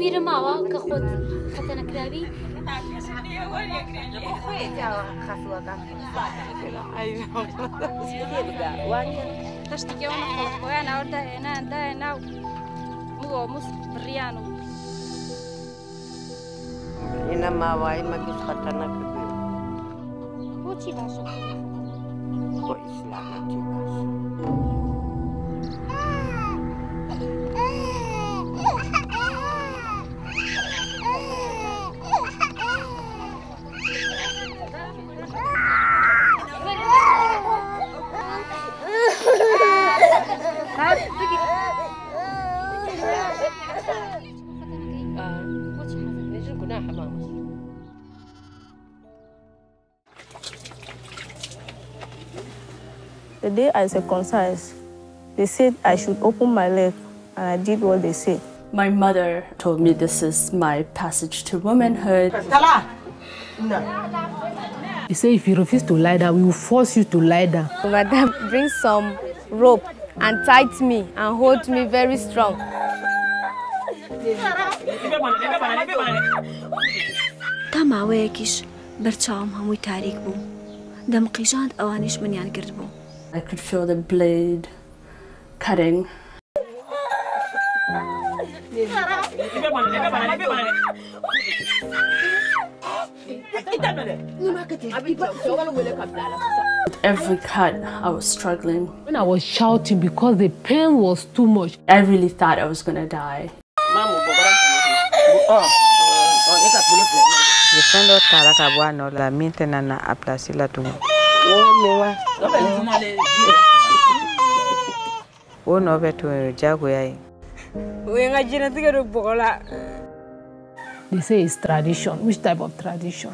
بیرماوە کە خۆت خەتەنەکراوی تشتكي وانا وانا وردا هنا دا هنا مو مس بريانو ina mawai magis khatana kebe بۆچی باشە ko islamati bas The day I circumcised, they said I should open my leg, and I did what they said. My mother told me this is my passage to womanhood. He said if you refuse to lie down, we will force you to lie down. Madam, bring some rope and tie me and hold me very strong. تا ماوەیەکیش بەرچاوم هەمووی تاریک بوو دەمقیژاند ئەوانش منیان کرد بوو I could feel the blade cutting. With every cut, I was struggling. When I was shouting because the pain was too much, I really thought I was gonna die. Defendo tara ka bɔ a nɔ la min tɛna a pilasi o nɔ bɛ to ye jagoya ye O ye n ka jinɛtigɛ don bɔgɔ la. they say it's tradition. Which type of tradition?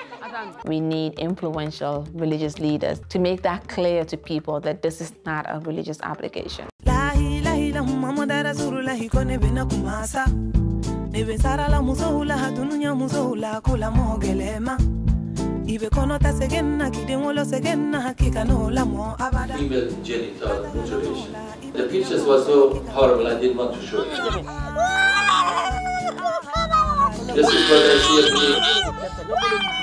We need influential religious leaders to make that clear to people that this is not a religious obligation. La ilaha illa Muhammad Rasulullah ko ne bena kumasa ne be sara la muso hula hatununya muso hula kula mogelema ibe kono ta segenna kidengolo segenna hakika no la mo abada female genital mutilation. The pictures were so horrible, I didn't want to show it. This is what I see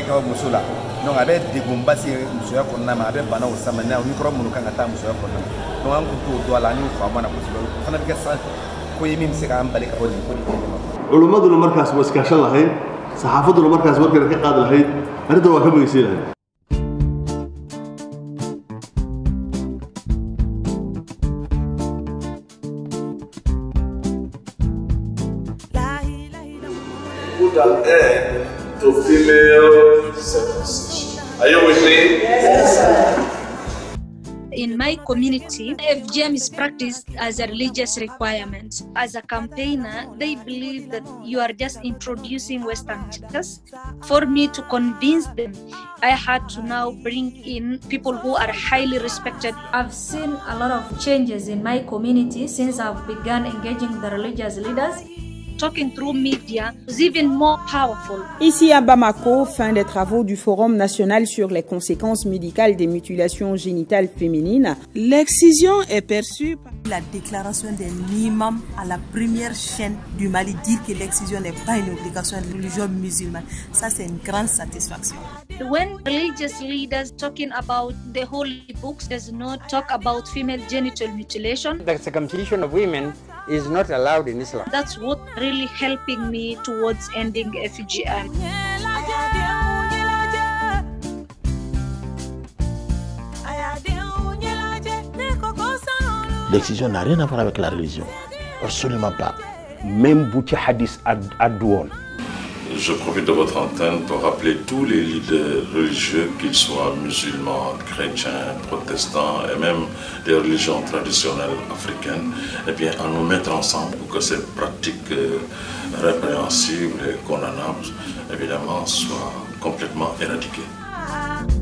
of me. tigɛ muso la donc a bɛ degunba se musoya kɔnɔna ma a bɛ banaw sama n'a kɔrɔ minnu kan ka taa musoya kɔnɔna na donc an kun t'o dɔn a la an y'o faamu a la kosɛbɛ o fana bɛ kɛ sa ko ye min bɛ se k'an bali ka bɔ nin ko nin kɛnɛ ma culimmaduna markaas waa iskaashan lahayd saxaafaduna markaas warkana ka qaadi lahayd arrinta waa ka bogeysay lahayd put an end to female circumcision. Are you with me? Yes, In my community, FGM is practiced as a religious requirement. As a campaigner, they believe that you are just introducing Western cultures. For me to convince them, I had to now bring in people who are highly respected. I've seen a lot of changes in my community since I've begun engaging the religious leaders. Talking through media is even more powerful. Ici à Bamako, fin des travaux du Forum national sur les conséquences médicales des mutilations génitales féminines. L'excision est perçue par la déclaration d'un imam à la première chaîne du Mali dire que l'excision n'est pas une obligation de religion musulmane. Ça, c'est une grande satisfaction. When religious leaders talking about the holy books does not talk about female genital mutilation, The circumcision of women is not allowed in Islam. that's what really helping me towards ending FGM. L'excision n'a rien à voir avec la religion. Absolument pas. même bu ci hadis ad addu woon je profite de votre antenne pour rappeler tous les leaders religieux, qu'ils soient musulmans, chrétiens, protestants et même des religions traditionnelles africaines, eh bien, à nous mettre ensemble pour que ces pratiques euh, répréhensibles et condamnables, évidemment, soient complètement éradiquées.